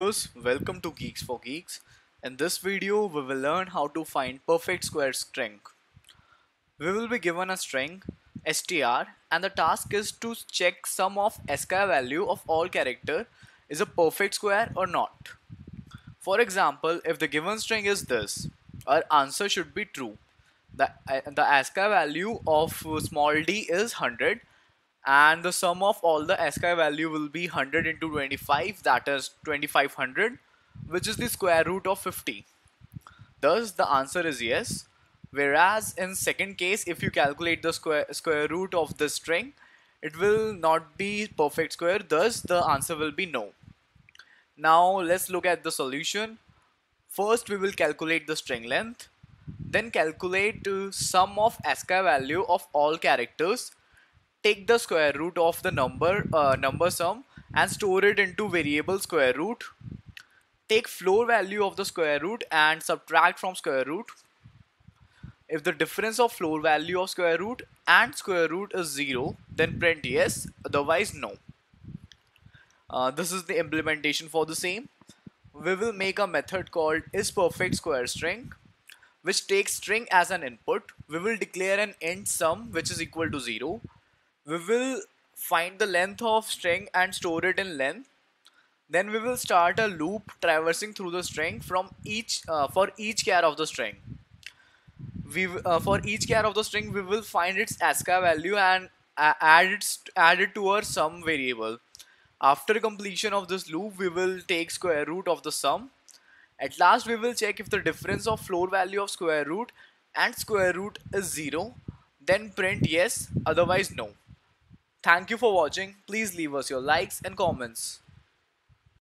welcome to Geeks for Geeks. In this video, we will learn how to find perfect square string. We will be given a string str and the task is to check sum of ASCII value of all character is a perfect square or not. For example, if the given string is this, our answer should be true. The, uh, the ASCII value of small d is 100 and the sum of all the ASCII value will be 100 into 25 that is 2500 which is the square root of 50 thus the answer is yes. Whereas in second case if you calculate the square square root of the string it will not be perfect square. Thus the answer will be no. Now let's look at the solution. First we will calculate the string length. Then calculate uh, sum of ASCII value of all characters take the square root of the number uh, number sum and store it into variable square root. Take floor value of the square root and subtract from square root. If the difference of floor value of square root and square root is 0 then print yes otherwise no. Uh, this is the implementation for the same. We will make a method called is perfect square string which takes string as an input. We will declare an int sum which is equal to 0 we will find the length of string and store it in length. Then we will start a loop traversing through the string from each uh, for each char of the string. We uh, for each char of the string we will find its ASCII value and uh, add it add it to our sum variable. After completion of this loop we will take square root of the sum. At last we will check if the difference of floor value of square root and square root is 0 then print yes otherwise no Thank you for watching. Please leave us your likes and comments.